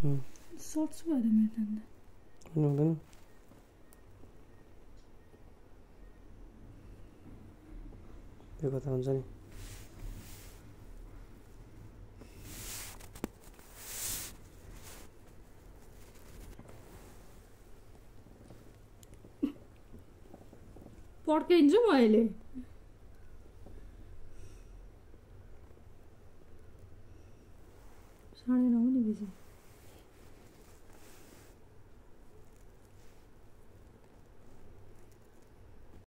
shirts भयो मेरो त अन्त हुँदैन त्यो कता हुन्छ नि पड्किन्छु म अहिले साढे नौ नि बेसी